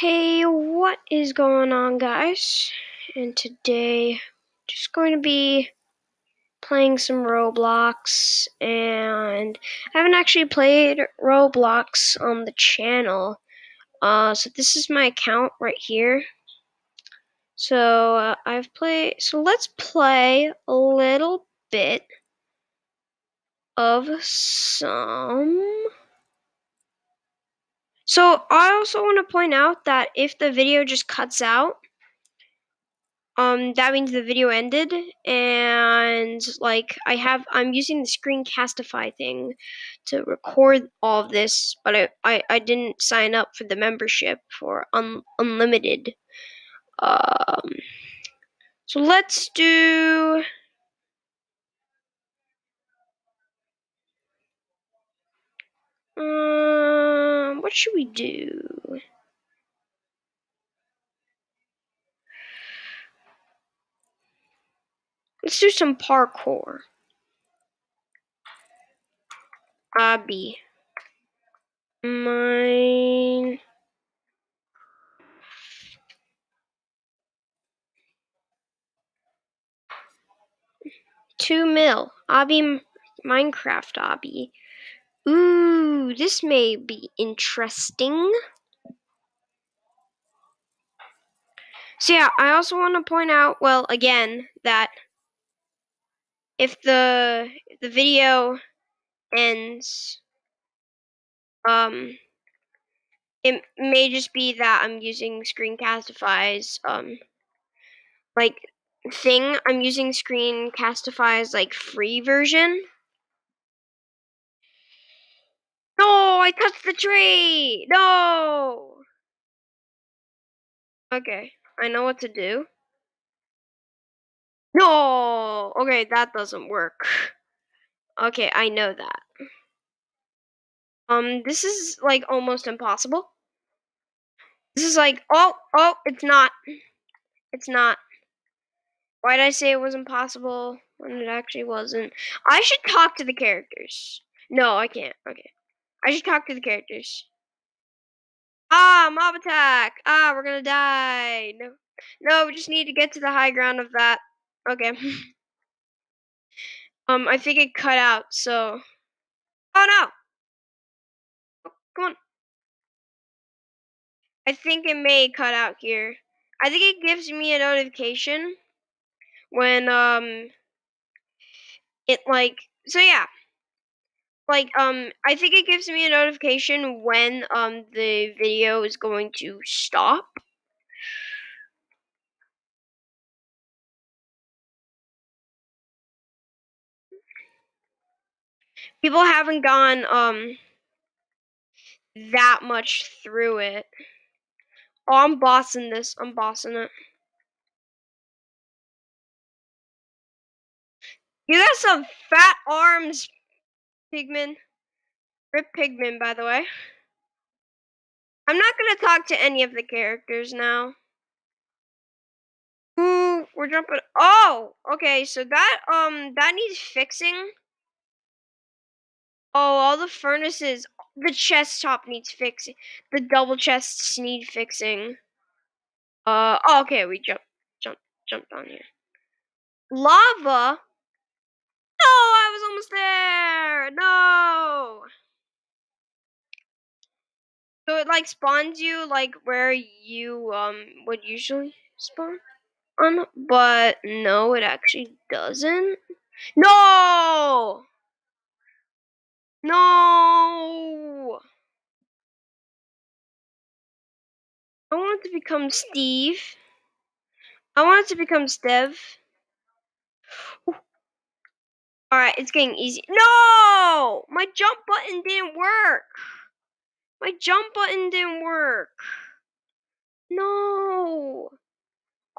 Hey, what is going on, guys? And today, just going to be playing some Roblox, and I haven't actually played Roblox on the channel. Uh, so this is my account right here. So uh, I've played. So let's play a little bit of some. So I also want to point out that if the video just cuts out, um, that means the video ended, and like I have, I'm using the Screencastify thing to record all of this, but I, I, I didn't sign up for the membership for un, unlimited. Um, so let's do. What should we do? Let's do some parkour. Abby. Mine. Two mil. Obby Minecraft obby. Ooh, this may be interesting. So yeah, I also want to point out, well, again, that if the if the video ends, um, it may just be that I'm using Screencastify's um, like thing. I'm using Screencastify's like free version. No, I touched the tree. No. Okay, I know what to do. No! Okay, that doesn't work. Okay, I know that. Um, this is like almost impossible. This is like, oh, oh, it's not. It's not. Why did I say it was impossible when it actually wasn't? I should talk to the characters. No, I can't. Okay. I should talk to the characters. Ah, mob attack! Ah, we're gonna die. No, no, we just need to get to the high ground of that. Okay. um, I think it cut out, so. Oh no! Oh, come on. I think it may cut out here. I think it gives me a notification when um it like so yeah. Like um I think it gives me a notification when um the video is going to stop. people haven't gone um that much through it. Oh, I'm bossing this. I'm bossing it. You got some fat arms, Pigman. Rip Pigman, by the way. I'm not gonna talk to any of the characters now. Ooh, we're jumping. Oh, okay. So that um that needs fixing. Oh, all the furnaces. The chest top needs fixing. The double chests need fixing. Uh, oh, okay, we jump, jump, jumped on here. Lava? No, I was almost there. No. So it like spawns you like where you um would usually spawn on, but no, it actually doesn't. No. No! I want it to become Steve. I want it to become Stev. Alright, it's getting easy. No! My jump button didn't work. My jump button didn't work. No.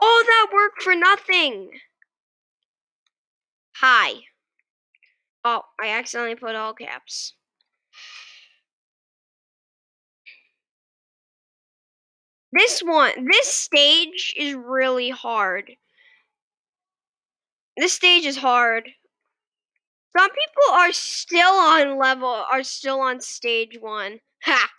Oh, that worked for nothing. Hi. Oh, I accidentally put all caps. This one, this stage is really hard. This stage is hard. Some people are still on level, are still on stage one. Ha!